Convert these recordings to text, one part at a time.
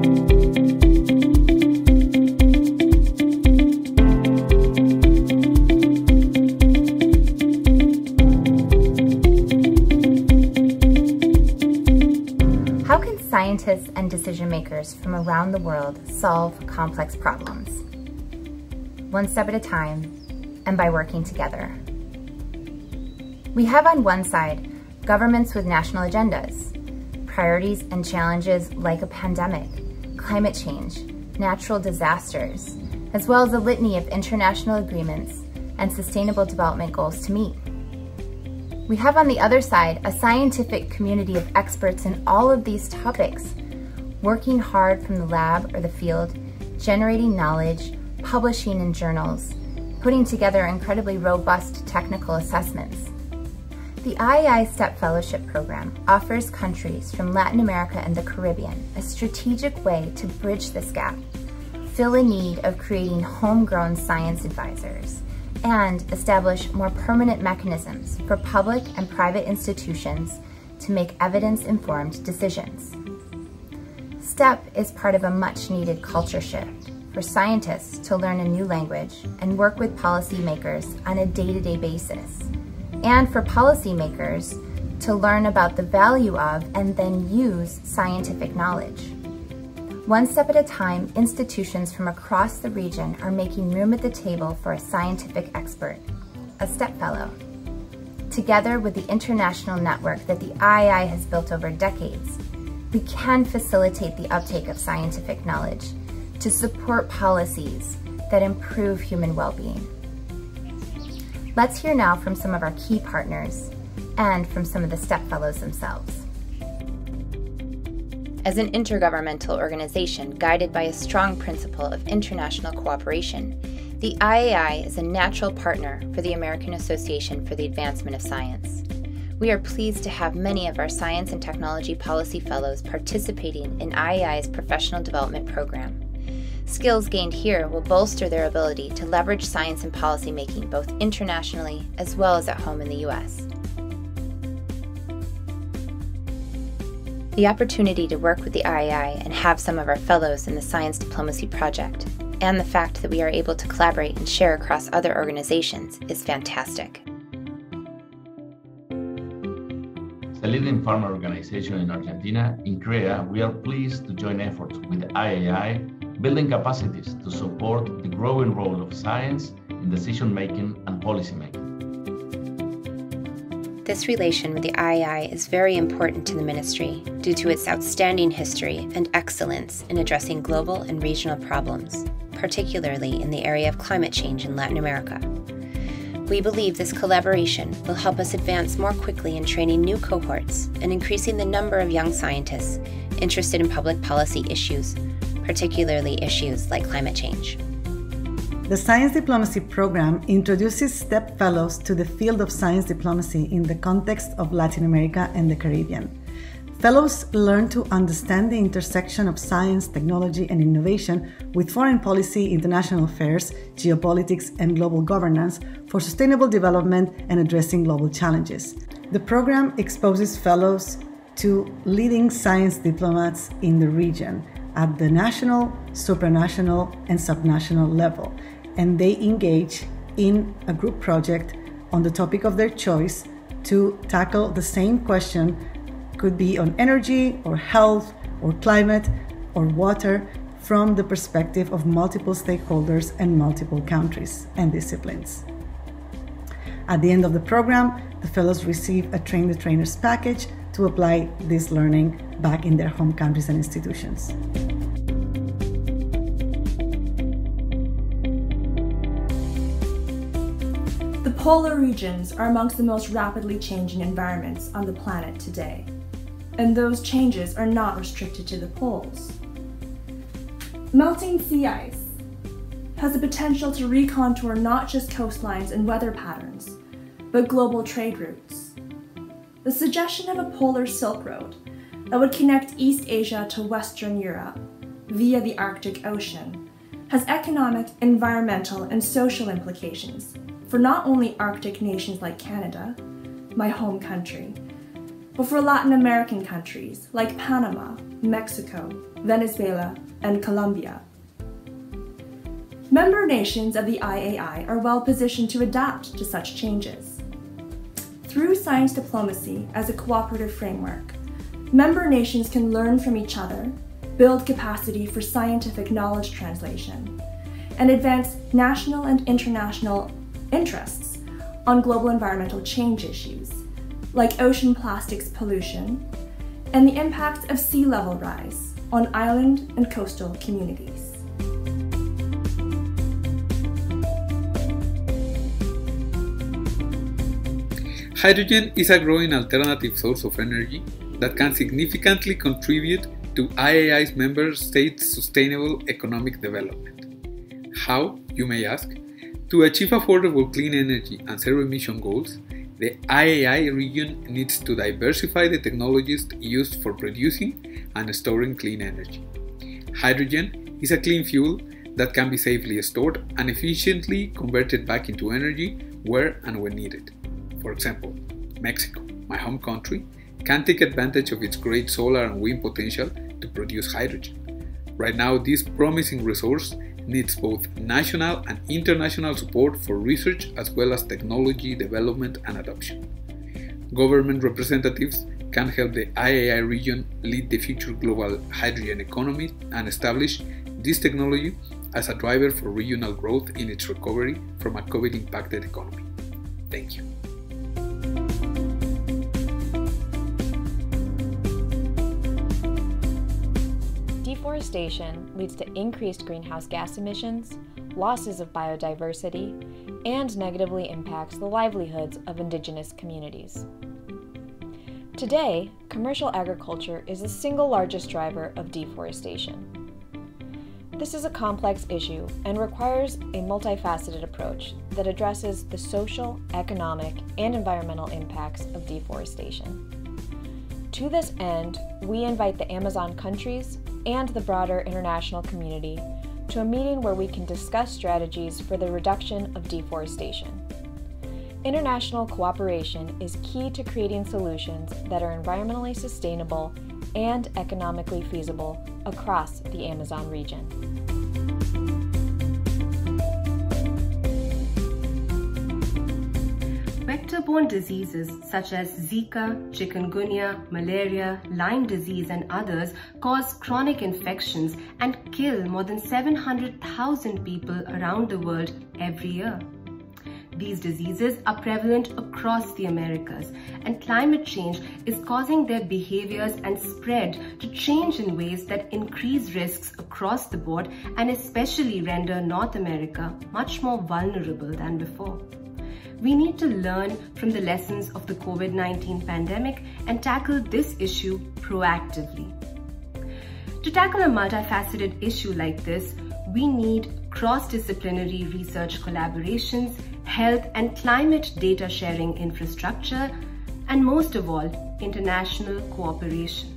How can scientists and decision makers from around the world solve complex problems? One step at a time and by working together. We have on one side governments with national agendas, priorities and challenges like a pandemic, climate change, natural disasters, as well as a litany of international agreements and sustainable development goals to meet. We have on the other side a scientific community of experts in all of these topics, working hard from the lab or the field, generating knowledge, publishing in journals, putting together incredibly robust technical assessments. The IAI STEP Fellowship Program offers countries from Latin America and the Caribbean a strategic way to bridge this gap, fill a need of creating homegrown science advisors, and establish more permanent mechanisms for public and private institutions to make evidence-informed decisions. STEP is part of a much-needed culture shift for scientists to learn a new language and work with policymakers on a day-to-day -day basis, and for policymakers to learn about the value of and then use scientific knowledge. One step at a time, institutions from across the region are making room at the table for a scientific expert, a STEP Fellow. Together with the international network that the IAI has built over decades, we can facilitate the uptake of scientific knowledge to support policies that improve human well-being. Let's hear now from some of our key partners and from some of the STEP Fellows themselves. As an intergovernmental organization guided by a strong principle of international cooperation, the IAI is a natural partner for the American Association for the Advancement of Science. We are pleased to have many of our science and technology policy fellows participating in IAI's professional development program. Skills gained here will bolster their ability to leverage science and policy making both internationally as well as at home in the U.S. the opportunity to work with the IAI and have some of our fellows in the Science Diplomacy Project, and the fact that we are able to collaborate and share across other organizations is fantastic. As a leading pharma organization in Argentina, in CREA, we are pleased to join efforts with the IAI, building capacities to support the growing role of science in decision making and policy making. This relation with the IAI is very important to the ministry due to its outstanding history and excellence in addressing global and regional problems, particularly in the area of climate change in Latin America. We believe this collaboration will help us advance more quickly in training new cohorts and increasing the number of young scientists interested in public policy issues, particularly issues like climate change. The Science Diplomacy Program introduces STEP Fellows to the field of science diplomacy in the context of Latin America and the Caribbean. Fellows learn to understand the intersection of science, technology, and innovation with foreign policy, international affairs, geopolitics, and global governance for sustainable development and addressing global challenges. The program exposes fellows to leading science diplomats in the region at the national, supranational, and subnational level and they engage in a group project on the topic of their choice to tackle the same question could be on energy or health or climate or water from the perspective of multiple stakeholders and multiple countries and disciplines. At the end of the program, the fellows receive a Train the Trainers package to apply this learning back in their home countries and institutions. The polar regions are amongst the most rapidly changing environments on the planet today, and those changes are not restricted to the poles. Melting sea ice has the potential to recontour not just coastlines and weather patterns, but global trade routes. The suggestion of a polar Silk Road that would connect East Asia to Western Europe via the Arctic Ocean has economic, environmental, and social implications for not only Arctic nations like Canada, my home country, but for Latin American countries like Panama, Mexico, Venezuela, and Colombia. Member nations of the IAI are well positioned to adapt to such changes. Through science diplomacy as a cooperative framework, member nations can learn from each other, build capacity for scientific knowledge translation, and advance national and international interests on global environmental change issues, like ocean plastics pollution and the impacts of sea level rise on island and coastal communities. Hydrogen is a growing alternative source of energy that can significantly contribute to IAI's member states' sustainable economic development. How, you may ask? To achieve affordable clean energy and zero emission goals, the IAI region needs to diversify the technologies used for producing and storing clean energy. Hydrogen is a clean fuel that can be safely stored and efficiently converted back into energy where and when needed. For example, Mexico, my home country, can take advantage of its great solar and wind potential to produce hydrogen. Right now, this promising resource needs both national and international support for research as well as technology development and adoption. Government representatives can help the IAI region lead the future global hydrogen economy and establish this technology as a driver for regional growth in its recovery from a COVID impacted economy. Thank you. Deforestation leads to increased greenhouse gas emissions, losses of biodiversity, and negatively impacts the livelihoods of indigenous communities. Today, commercial agriculture is the single largest driver of deforestation. This is a complex issue and requires a multifaceted approach that addresses the social, economic, and environmental impacts of deforestation. To this end, we invite the Amazon countries, and the broader international community to a meeting where we can discuss strategies for the reduction of deforestation. International cooperation is key to creating solutions that are environmentally sustainable and economically feasible across the Amazon region. Vector-borne diseases such as Zika, chikungunya, malaria, Lyme disease and others cause chronic infections and kill more than 700,000 people around the world every year. These diseases are prevalent across the Americas and climate change is causing their behaviors and spread to change in ways that increase risks across the board and especially render North America much more vulnerable than before we need to learn from the lessons of the COVID-19 pandemic and tackle this issue proactively. To tackle a multifaceted issue like this, we need cross-disciplinary research collaborations, health and climate data sharing infrastructure, and most of all, international cooperation.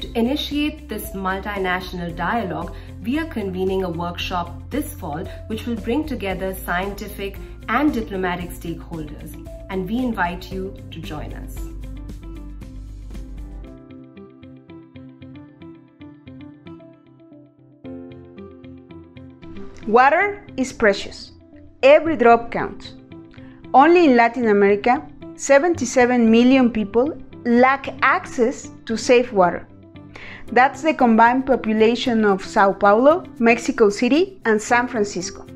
To initiate this multinational dialogue, we are convening a workshop this fall which will bring together scientific and diplomatic stakeholders, and we invite you to join us. Water is precious. Every drop counts. Only in Latin America, 77 million people lack access to safe water. That's the combined population of Sao Paulo, Mexico City, and San Francisco.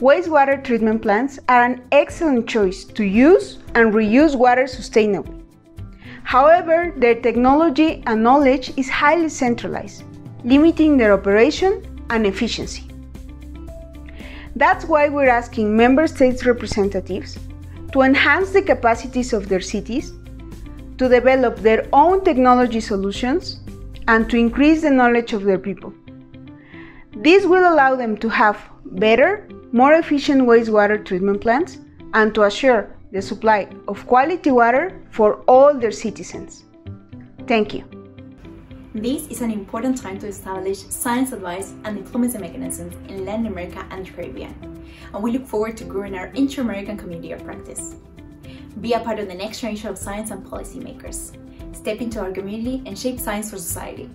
Wastewater treatment plants are an excellent choice to use and reuse water sustainably. However, their technology and knowledge is highly centralized, limiting their operation and efficiency. That's why we're asking member states representatives to enhance the capacities of their cities to develop their own technology solutions and to increase the knowledge of their people. This will allow them to have better, more efficient wastewater treatment plants and to assure the supply of quality water for all their citizens. Thank you. This is an important time to establish science advice and diplomacy mechanisms in Latin America and the Caribbean, and we look forward to growing our inter-American community of practice. Be a part of the next generation of science and policymakers. step into our community and shape science for society.